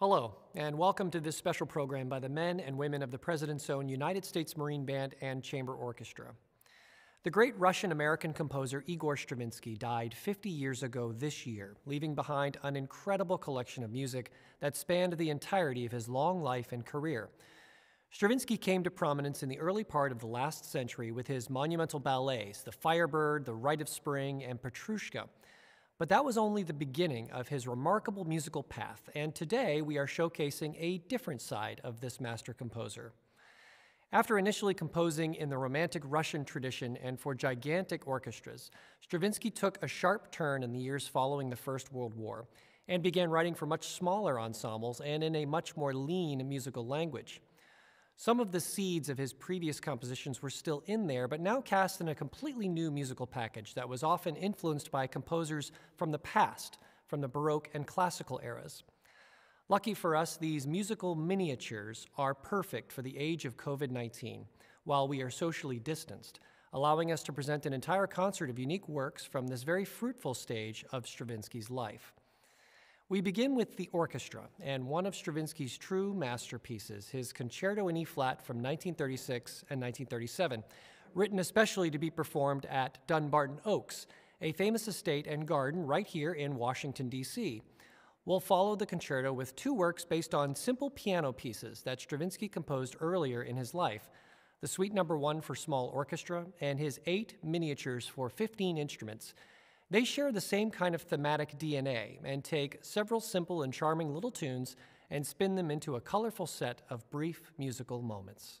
Hello, and welcome to this special program by the men and women of the President's Own United States Marine Band and Chamber Orchestra. The great Russian American composer Igor Stravinsky died 50 years ago this year, leaving behind an incredible collection of music that spanned the entirety of his long life and career. Stravinsky came to prominence in the early part of the last century with his monumental ballets, The Firebird, The Rite of Spring, and Petrushka. But that was only the beginning of his remarkable musical path, and today we are showcasing a different side of this master composer. After initially composing in the Romantic Russian tradition and for gigantic orchestras, Stravinsky took a sharp turn in the years following the First World War and began writing for much smaller ensembles and in a much more lean musical language. Some of the seeds of his previous compositions were still in there, but now cast in a completely new musical package that was often influenced by composers from the past, from the Baroque and classical eras. Lucky for us, these musical miniatures are perfect for the age of COVID 19 while we are socially distanced, allowing us to present an entire concert of unique works from this very fruitful stage of Stravinsky's life. We begin with the orchestra and one of Stravinsky's true masterpieces, his Concerto in E flat from 1936 and 1937, written especially to be performed at Dumbarton Oaks, a famous estate and garden right here in Washington, D.C. We'll follow the concerto with two works based on simple piano pieces that Stravinsky composed earlier in his life the Suite Number One for small orchestra and his eight miniatures for 15 instruments they share the same kind of thematic DNA and take several simple and charming little tunes and spin them into a colorful set of brief musical moments.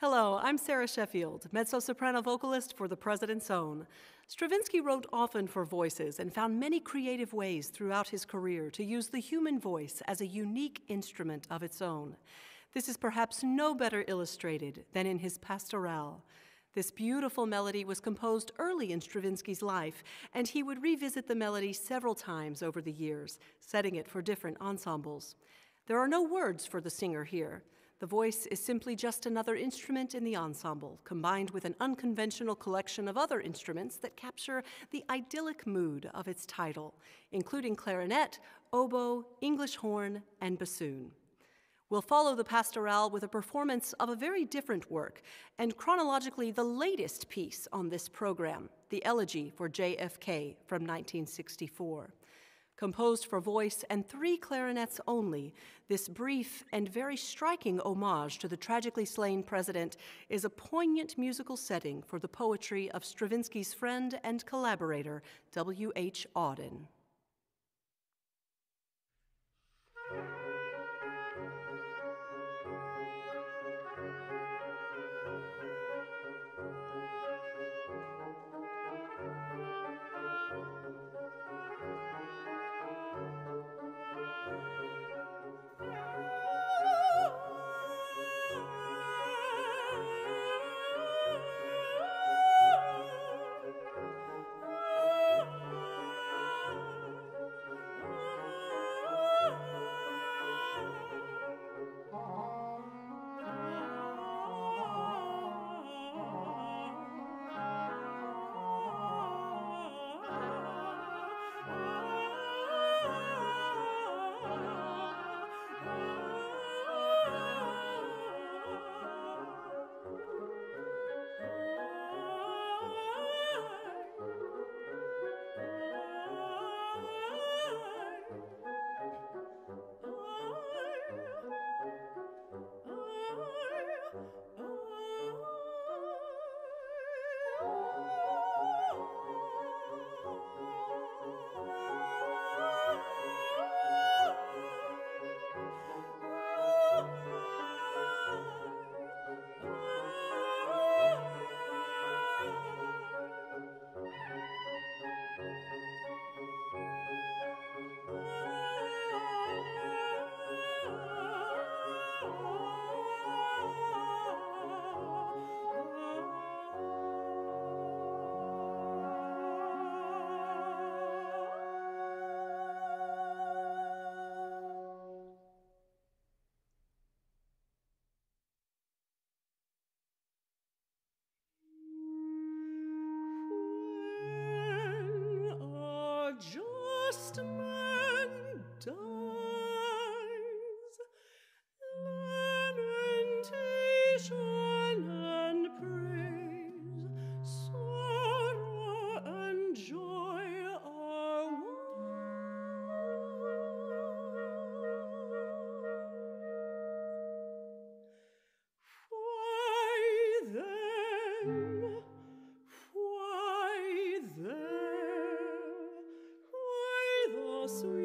Hello, I'm Sarah Sheffield, mezzo-soprano vocalist for The President's Own. Stravinsky wrote often for voices and found many creative ways throughout his career to use the human voice as a unique instrument of its own. This is perhaps no better illustrated than in his Pastoral. This beautiful melody was composed early in Stravinsky's life, and he would revisit the melody several times over the years, setting it for different ensembles. There are no words for the singer here. The voice is simply just another instrument in the ensemble, combined with an unconventional collection of other instruments that capture the idyllic mood of its title, including clarinet, oboe, English horn, and bassoon. We'll follow the pastoral with a performance of a very different work, and chronologically the latest piece on this program, the Elegy for JFK from 1964. Composed for voice and three clarinets only, this brief and very striking homage to the tragically slain president is a poignant musical setting for the poetry of Stravinsky's friend and collaborator, W.H. Auden. sweet.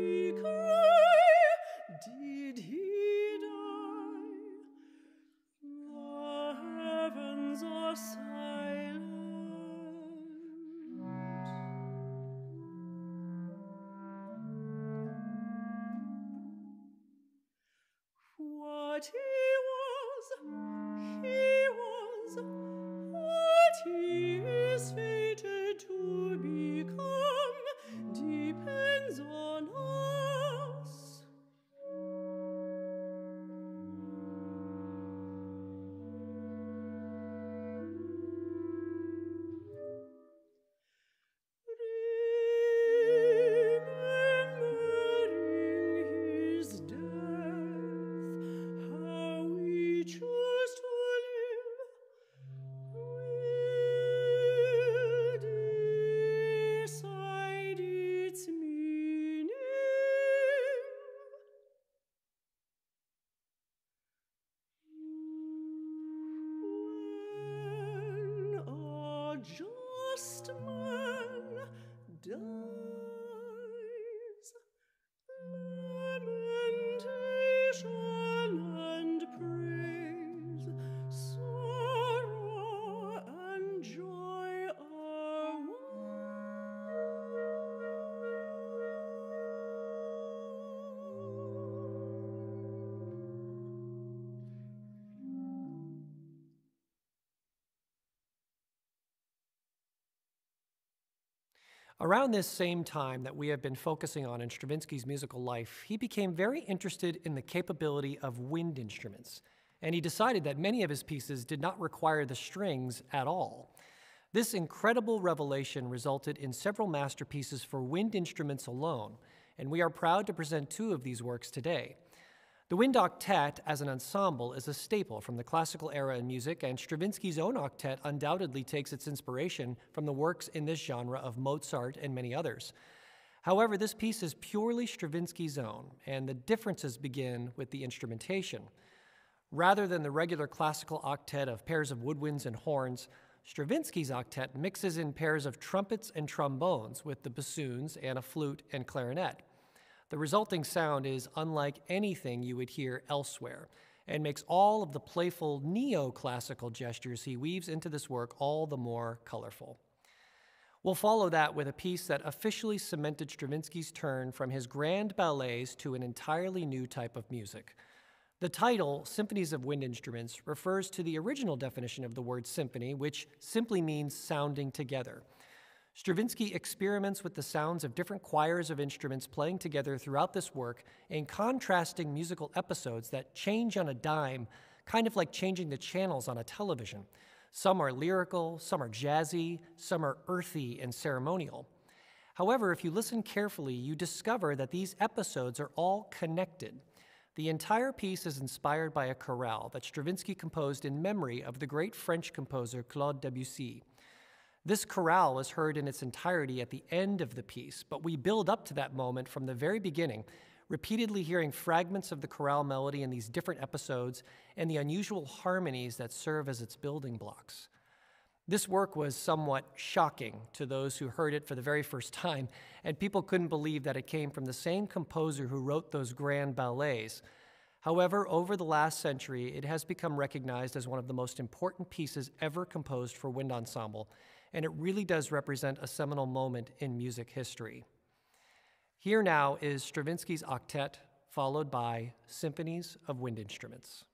Around this same time that we have been focusing on in Stravinsky's musical life, he became very interested in the capability of wind instruments, and he decided that many of his pieces did not require the strings at all. This incredible revelation resulted in several masterpieces for wind instruments alone, and we are proud to present two of these works today. The wind octet as an ensemble is a staple from the classical era in music, and Stravinsky's own octet undoubtedly takes its inspiration from the works in this genre of Mozart and many others. However, this piece is purely Stravinsky's own, and the differences begin with the instrumentation. Rather than the regular classical octet of pairs of woodwinds and horns, Stravinsky's octet mixes in pairs of trumpets and trombones with the bassoons and a flute and clarinet. The resulting sound is unlike anything you would hear elsewhere and makes all of the playful neoclassical gestures he weaves into this work all the more colorful. We'll follow that with a piece that officially cemented Stravinsky's turn from his grand ballets to an entirely new type of music. The title, Symphonies of Wind Instruments, refers to the original definition of the word symphony, which simply means sounding together. Stravinsky experiments with the sounds of different choirs of instruments playing together throughout this work in contrasting musical episodes that change on a dime, kind of like changing the channels on a television. Some are lyrical, some are jazzy, some are earthy and ceremonial. However, if you listen carefully, you discover that these episodes are all connected. The entire piece is inspired by a chorale that Stravinsky composed in memory of the great French composer Claude Debussy. This chorale is heard in its entirety at the end of the piece, but we build up to that moment from the very beginning, repeatedly hearing fragments of the chorale melody in these different episodes and the unusual harmonies that serve as its building blocks. This work was somewhat shocking to those who heard it for the very first time, and people couldn't believe that it came from the same composer who wrote those grand ballets. However, over the last century, it has become recognized as one of the most important pieces ever composed for wind ensemble, and it really does represent a seminal moment in music history. Here now is Stravinsky's octet, followed by symphonies of wind instruments.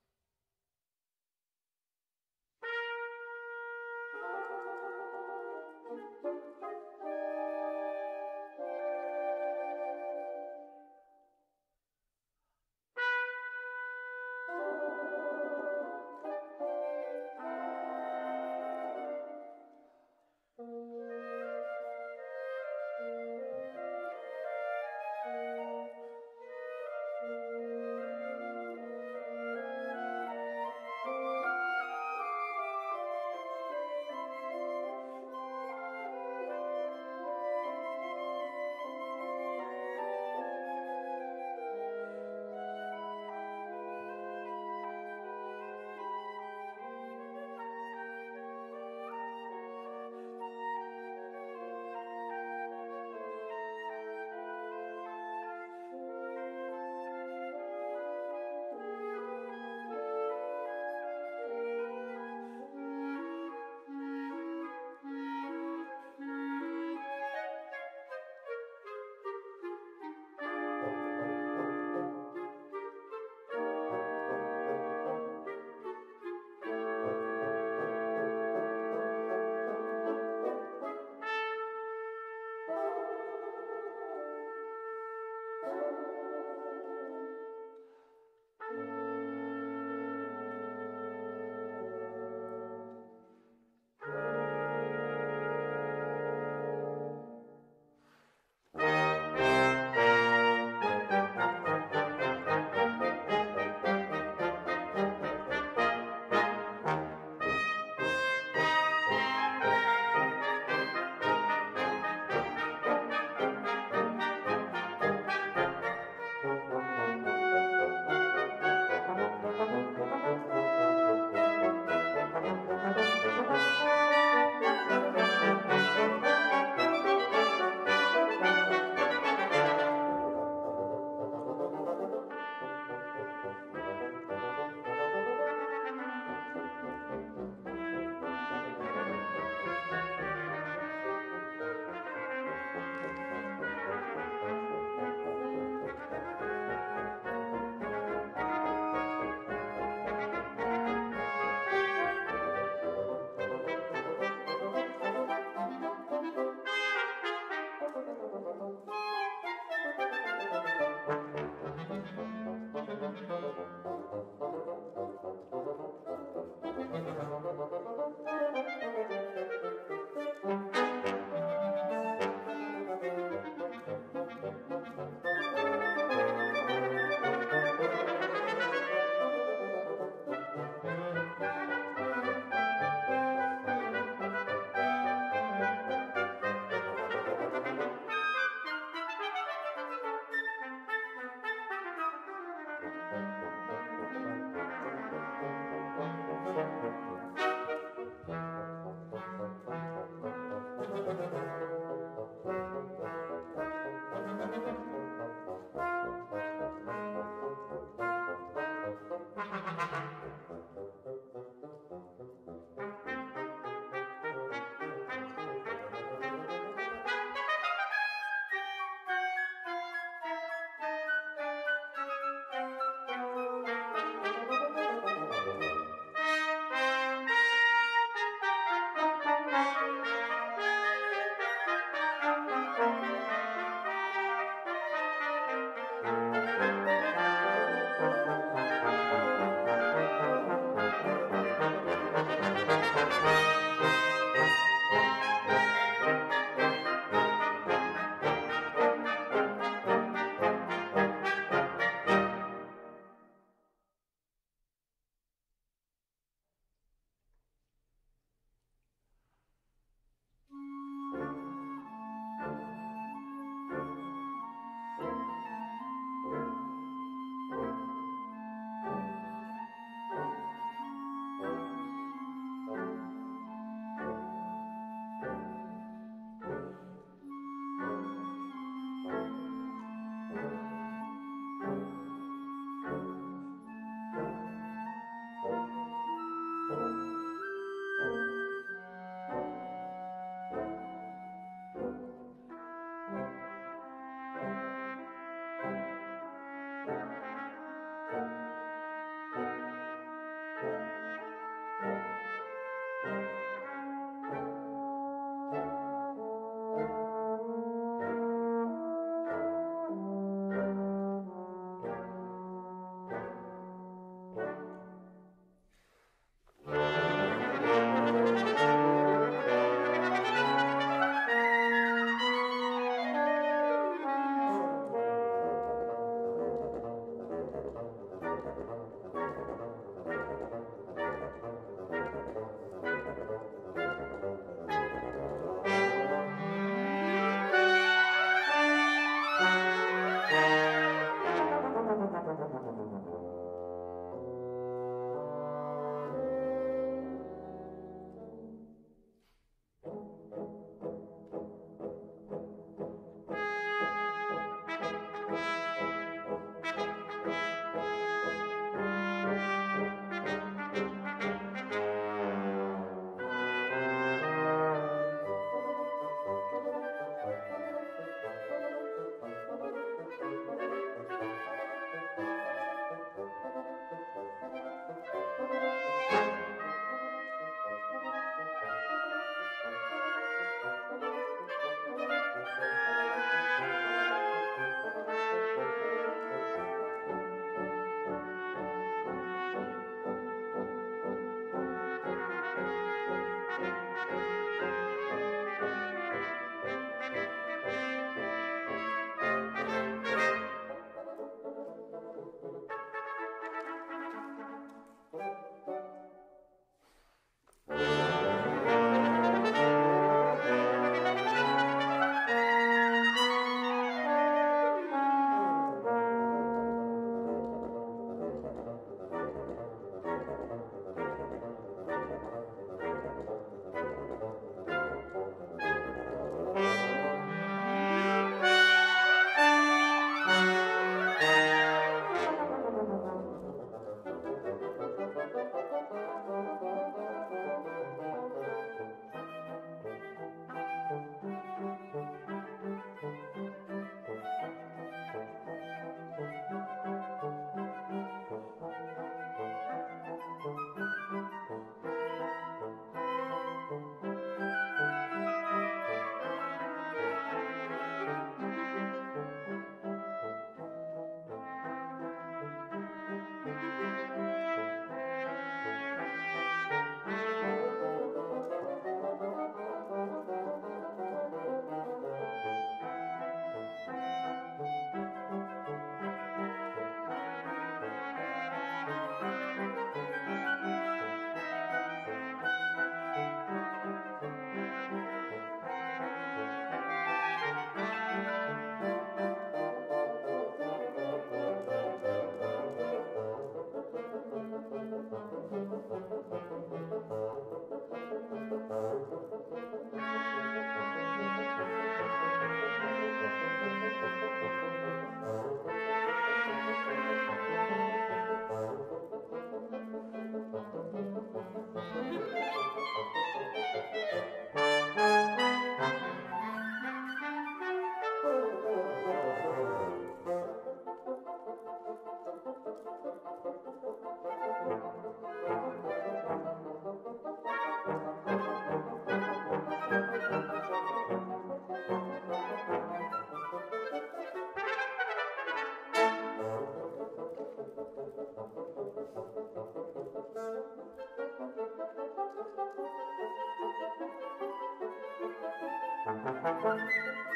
Thank you.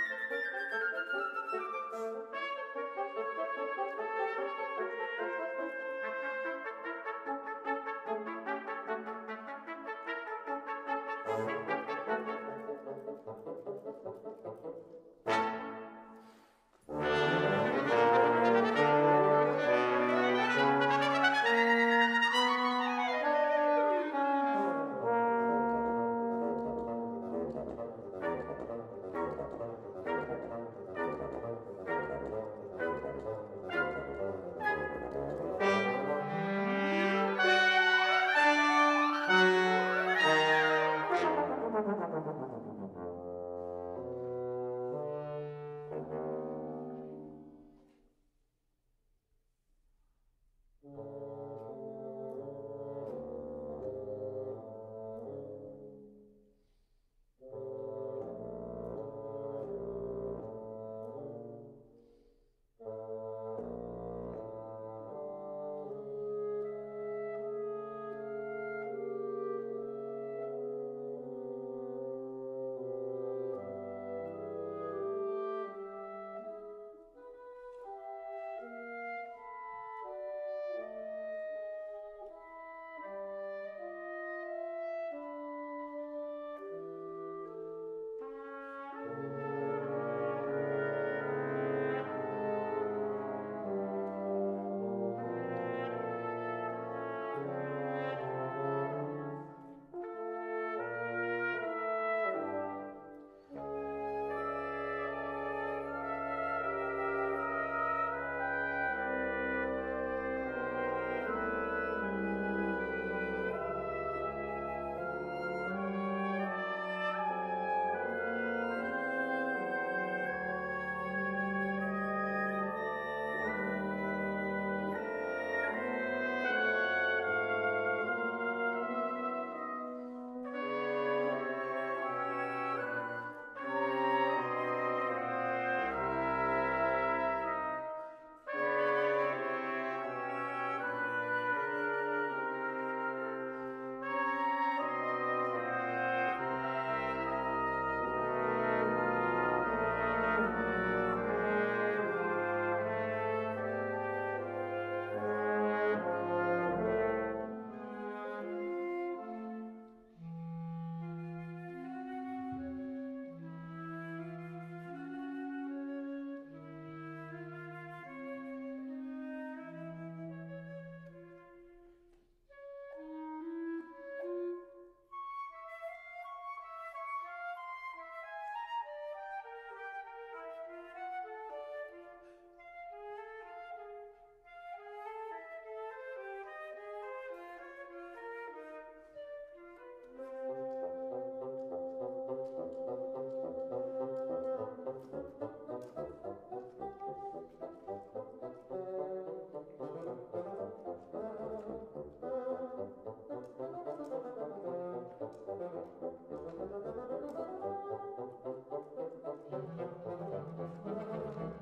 Thank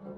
you.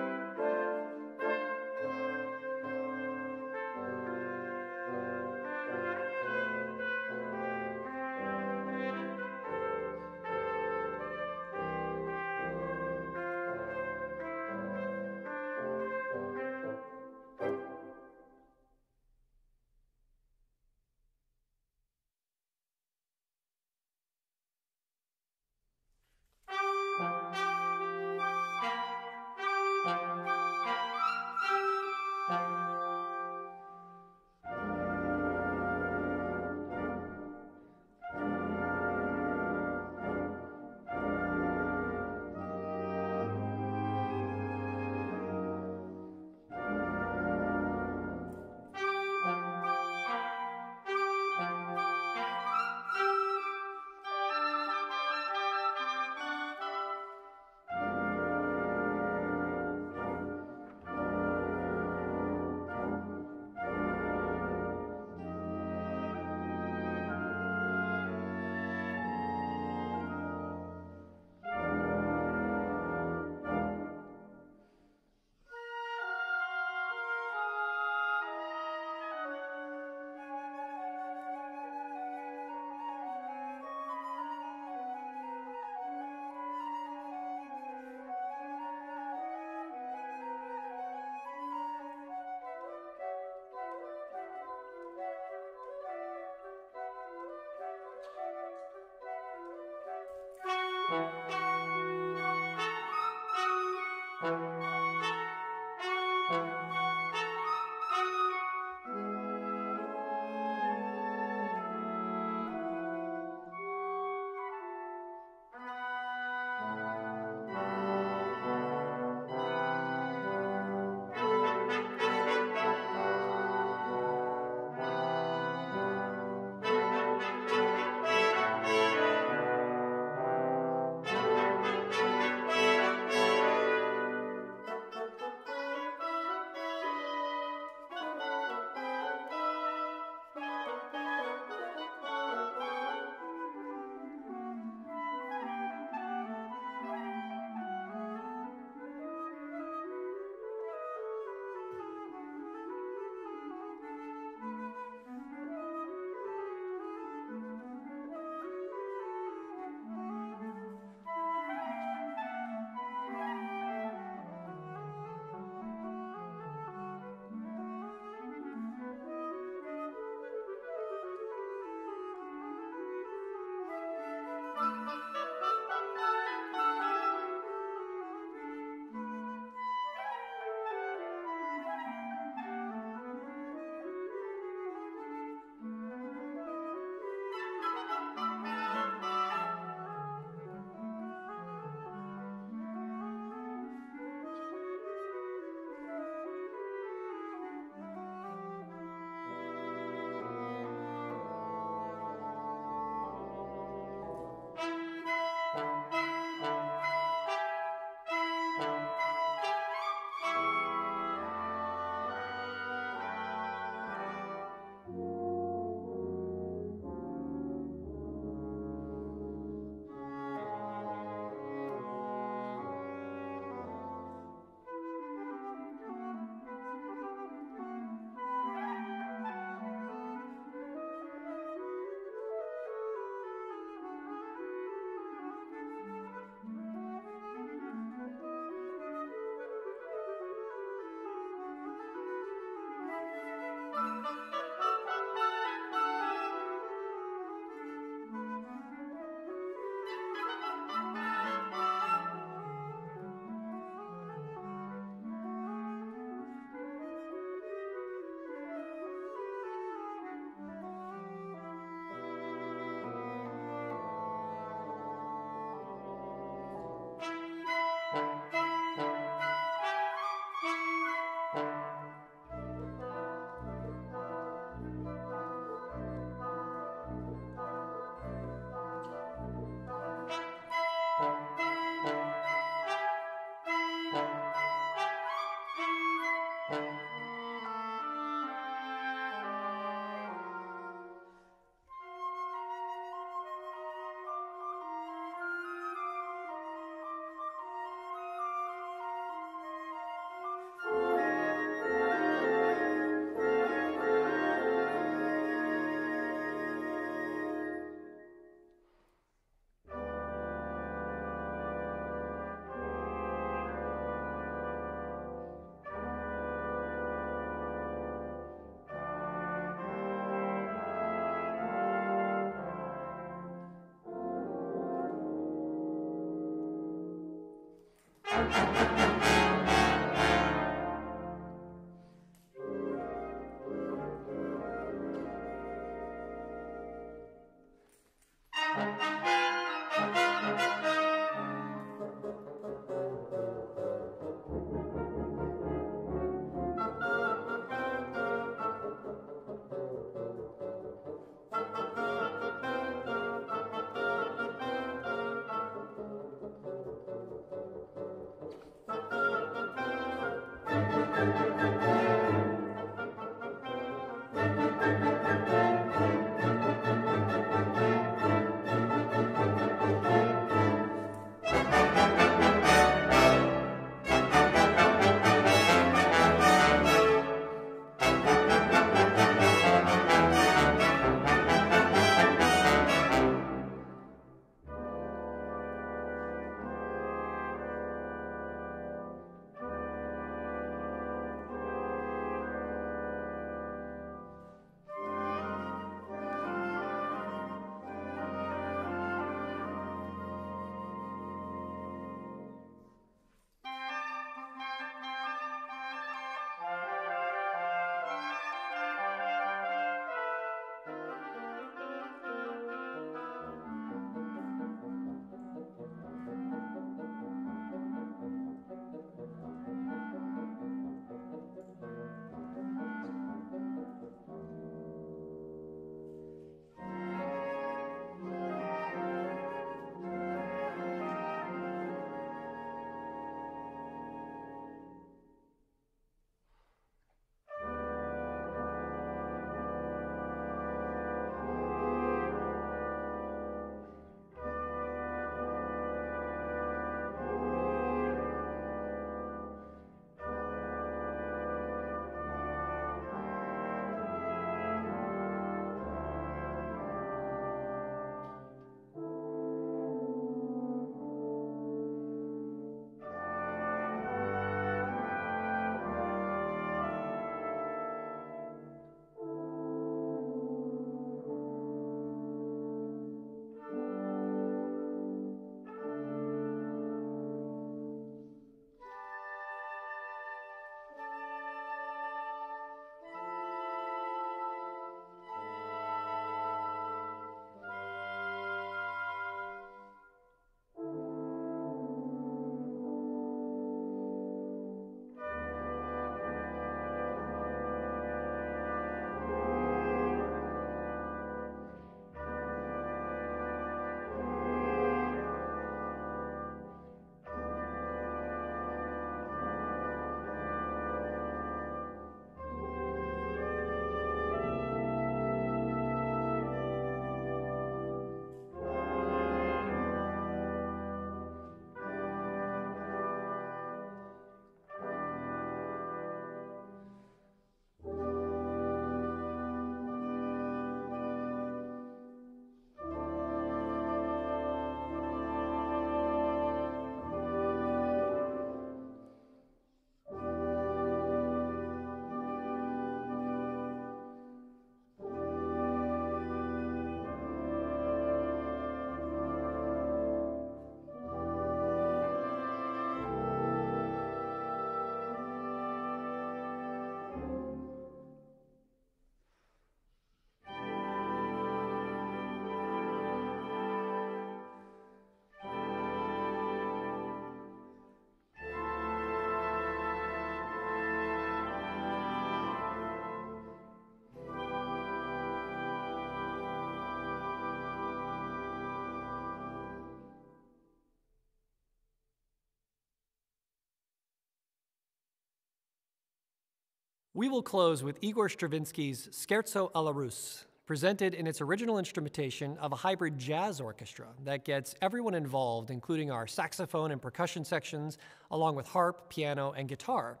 We will close with Igor Stravinsky's Scherzo alla Russe, presented in its original instrumentation of a hybrid jazz orchestra that gets everyone involved, including our saxophone and percussion sections, along with harp, piano, and guitar.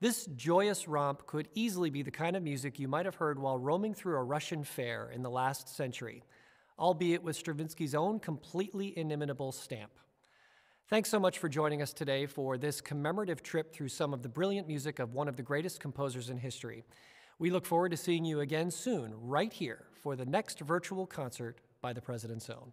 This joyous romp could easily be the kind of music you might have heard while roaming through a Russian fair in the last century, albeit with Stravinsky's own completely inimitable stamp. Thanks so much for joining us today for this commemorative trip through some of the brilliant music of one of the greatest composers in history. We look forward to seeing you again soon, right here, for the next virtual concert by the President's Own.